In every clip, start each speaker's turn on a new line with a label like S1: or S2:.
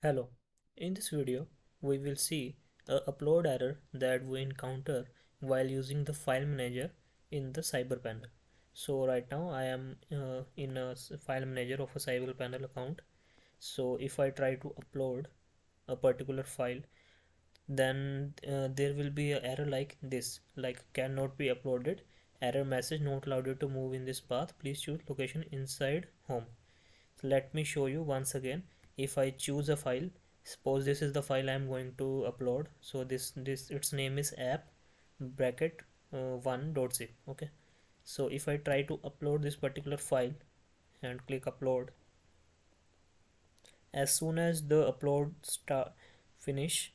S1: Hello, in this video we will see a upload error that we encounter while using the file manager in the Cyberpanel. So right now I am uh, in a file manager of a Cyberpanel account. So if I try to upload a particular file then uh, there will be an error like this like cannot be uploaded. Error message not allowed you to move in this path. Please choose location inside home. So let me show you once again if I choose a file suppose this is the file I'm going to upload. So this this its name is app bracket uh, 1.zip okay? So if I try to upload this particular file and click upload as soon as the upload start finish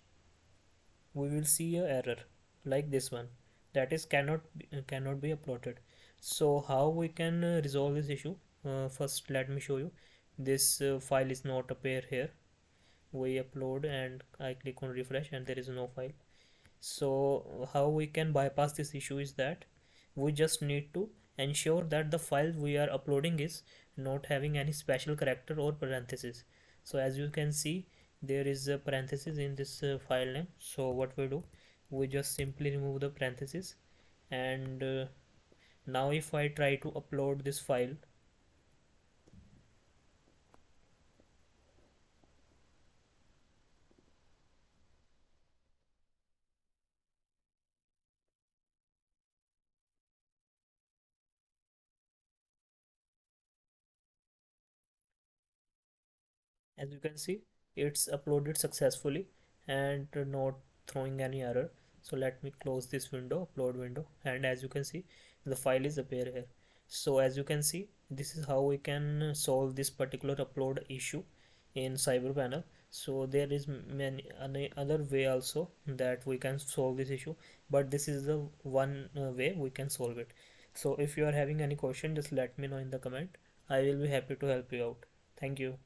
S1: we will see a error like this one. That is cannot be, cannot be uploaded. So how we can uh, resolve this issue? Uh, first let me show you this uh, file is not appear here. We upload and I click on refresh and there is no file. So how we can bypass this issue is that we just need to ensure that the file we are uploading is not having any special character or parenthesis. So as you can see there is a parenthesis in this uh, file name. So what we do we just simply remove the parenthesis and uh, now if I try to upload this file as you can see it's uploaded successfully and not throwing any error. So let me close this window upload window. And as you can see the file is appear here. So as you can see this is how we can solve this particular upload issue in cyberpanel so there is many other way also that we can solve this issue but this is the one uh, way we can solve it. So if you are having any question just let me know in the comment. I will be happy to help you out. Thank you